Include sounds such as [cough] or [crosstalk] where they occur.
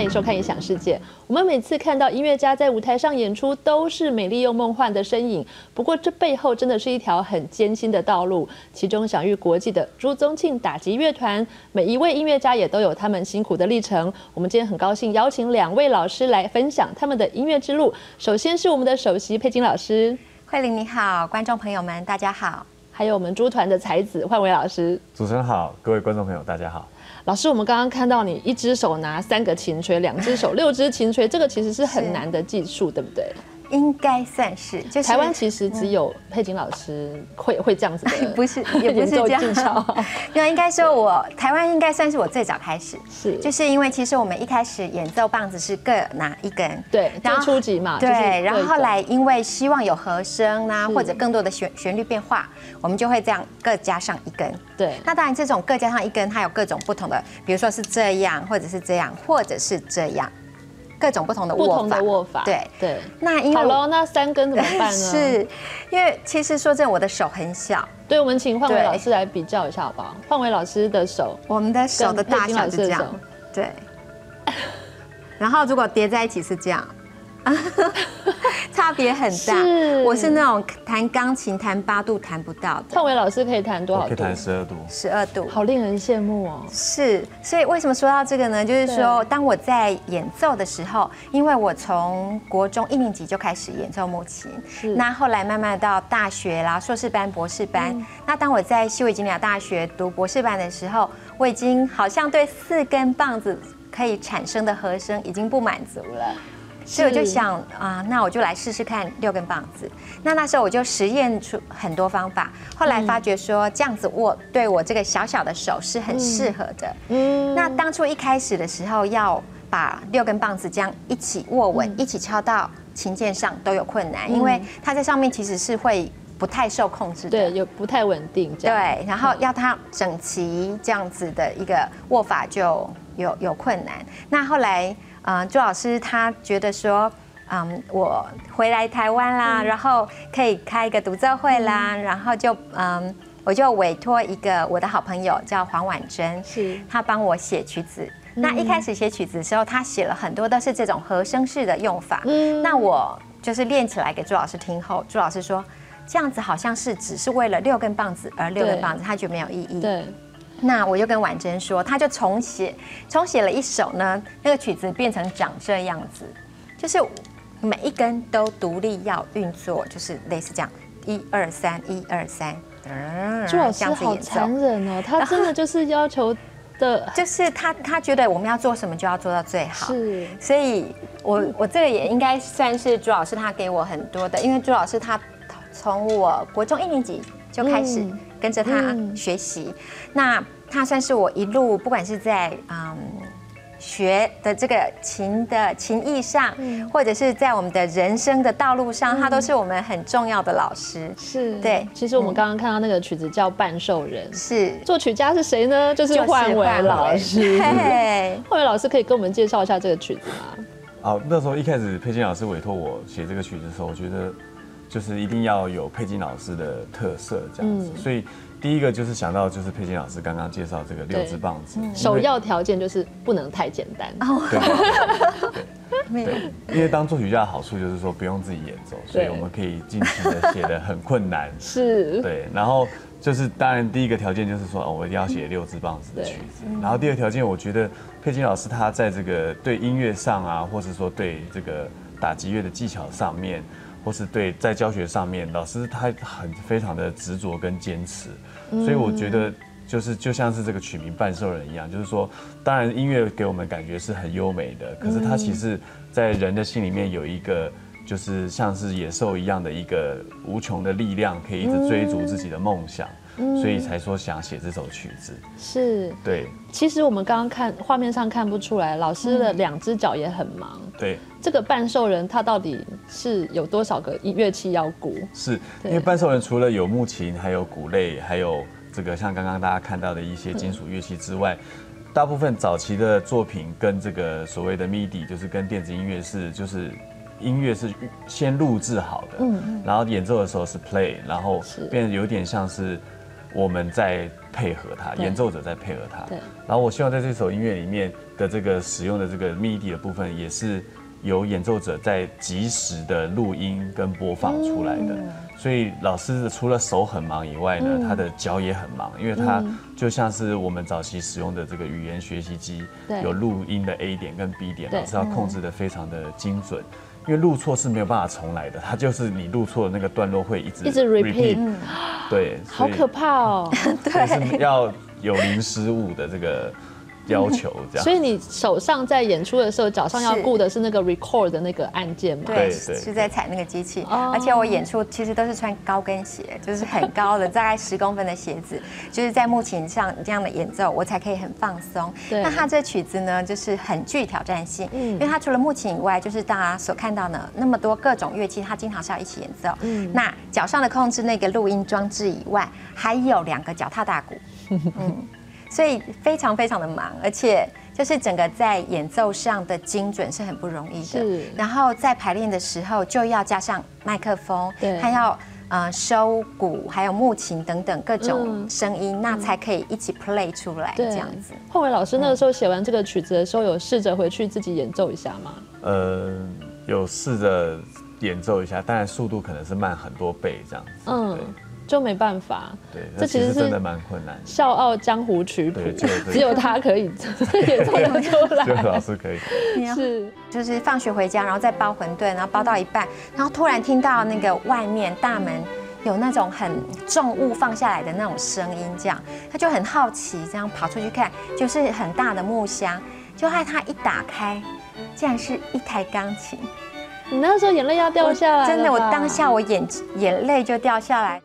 欢迎收看《异想世界》。我们每次看到音乐家在舞台上演出，都是美丽又梦幻的身影。不过，这背后真的是一条很艰辛的道路。其中，享誉国际的朱宗庆打击乐团，每一位音乐家也都有他们辛苦的历程。我们今天很高兴邀请两位老师来分享他们的音乐之路。首先是我们的首席佩金老师，慧玲你好，观众朋友们大家好。还有我们猪团的才子焕伟老师，主持人好，各位观众朋友大家好。老师，我们刚刚看到你一只手拿三个琴锤，两只手六只琴锤，这个其实是很难的技术，对不对？应该算是，就是台湾其实只有佩锦老师会会这样子的，[laughs] 不是也不是 [laughs] 这样，因为 [laughs] 应该说我台湾应该算是我最早开始，是。就是因为其实我们一开始演奏棒子是各拿一根，对，然后初级嘛，对，然后后来因为希望有和声啊或者更多的旋旋律变化，我们就会这样各加上一根，对，那当然这种各加上一根，它有各种不同的，比如说是这样，或者是这样，或者是这样。各种不同的握法，不同的握法，对对。那因为好了，那三根怎么办呢？[laughs] 是因为其实说真的，我的手很小。对，我们请焕伟老师来比较一下好不好？范伟老师的手，我们的手的大小是这样，对。然后如果叠在一起是这样。[laughs] 差别很大，我是那种弹钢琴弹八度弹不到的。创伟老师可以弹多少度？可以弹十二度。十二度，好令人羡慕哦。是，所以为什么说到这个呢？就是说，当我在演奏的时候，因为我从国中一年级就开始演奏木琴，那后来慢慢到大学啦，硕士班、博士班。那当我在西维吉尼亚大学读博士班的时候，我已经好像对四根棒子可以产生的和声已经不满足了。所以我就想啊，那我就来试试看六根棒子。那那时候我就实验出很多方法，后来发觉说这样子握对我这个小小的手是很适合的。嗯，那当初一开始的时候要把六根棒子这样一起握稳，一起敲到琴键上都有困难，因为它在上面其实是会不太受控制的，对，有不太稳定。对，然后要它整齐这样子的一个握法就有有困难。那后来。嗯，朱老师他觉得说，嗯，我回来台湾啦，然后可以开一个独奏会啦，然后就嗯，我就委托一个我的好朋友叫黄婉珍，是，他帮我写曲子。那一开始写曲子的时候，他写了很多都是这种和声式的用法。嗯，那我就是练起来给朱老师听后，朱老师说这样子好像是只是为了六根棒子而六根棒子，他觉得没有意义。对。那我就跟婉珍说，他就重写，重写了一首呢，那个曲子变成长这样子，就是每一根都独立要运作，就是类似这样，一二三，一二三，朱老师好残忍哦，他真的就是要求的，就是他他觉得我们要做什么就要做到最好，是，所以我我这个也应该算是朱老师他给我很多的，因为朱老师他从我国中一年级就开始。跟着他学习，那他算是我一路不管是在嗯学的这个琴的琴艺上，或者是在我们的人生的道路上，他都是我们很重要的老师。是对。其实我们刚刚看到那个曲子叫《半兽人》，是作曲家是谁呢？就是焕伟老师。对，焕伟老师可以跟我们介绍一下这个曲子吗？啊，那时候一开始佩金老师委托我写这个曲子的时候，我觉得。就是一定要有佩金老师的特色这样子，所以第一个就是想到就是佩金老师刚刚介绍这个六支棒子，首要条件就是不能太简单。对，[laughs] 对，因为当作曲家的好处就是说不用自己演奏，所以我们可以尽情的写的很困难。[laughs] 是，对，然后就是当然第一个条件就是说哦，我一定要写六支棒子的曲子，然后第二个条件我觉得佩金老师他在这个对音乐上啊，或是说对这个打击乐的技巧上面。或是对在教学上面，老师他很非常的执着跟坚持，所以我觉得就是就像是这个取名半兽人一样，就是说，当然音乐给我们感觉是很优美的，可是它其实，在人的心里面有一个就是像是野兽一样的一个无穷的力量，可以一直追逐自己的梦想。所以才说想写这首曲子，是对。其实我们刚刚看画面上看不出来，老师的两只脚也很忙。对，这个半兽人他到底是有多少个乐器要鼓？是因为半兽人除了有木琴，还有鼓类，还有这个像刚刚大家看到的一些金属乐器之外，大部分早期的作品跟这个所谓的 MIDI，就是跟电子音乐是就是音乐是先录制好的，嗯，然后演奏的时候是 play，然后变得有点像是。我们在配合他，演奏者在配合他。对然后我希望在这首音乐里面的这个使用的这个 MIDI 的部分，也是由演奏者在及时的录音跟播放出来的。嗯所以老师除了手很忙以外呢，他的脚也很忙，因为他嗯就像是我们早期使用的这个语言学习机，有录音的 A 点跟 B 点，老师要控制的非常的精准。因为录错是没有办法重来的，它就是你录错的那个段落会一直一直 repeat 对，好可怕哦。[laughs] 对是要有零失误的这个要求，这样。[laughs] 所以你手上在演出的时候，脚上要顾的是那个 record 的那个按键嘛？对，对是在踩那个机器，哦。而且我演出其实都是穿高跟鞋，[laughs] 就是很高的，大概十公分的鞋子，就是在木琴上这样的演奏，我才可以很放松。那它这曲子呢，就是很具挑战性，嗯。因为它除了木琴以外，就是大家所看到的那么多各种乐器，它经常是要一起演奏。嗯。那脚上的控制那个录音装置以外，还有两个脚踏大鼓，嗯，所以非常非常的忙，而且就是整个在演奏上的精准是很不容易的。是然后在排练的时候就要加上麦克风，对还要呃收鼓，还有木琴等等各种嗯声音，那才可以一起 play 出来这样子。后伟老师那个时候写完这个曲子的时候，有试着回去自己演奏一下吗？呃，有试着演奏一下，当然速度可能是慢很多倍这样子。嗯对，就没办法。对，这其实是真的蛮困难。笑傲江湖曲谱只有他可以演奏得出就来。老师可以。是，就是放学回家，然后再包馄饨，然后包到一半，然后突然听到那个外面大门有那种很重物放下来的那种声音，这样他就很好奇，这样跑出去看，就是很大的木箱，就害他一打开，竟然是一台钢琴。你那时候眼泪要掉下来真的，我当下我眼眼泪就掉下来。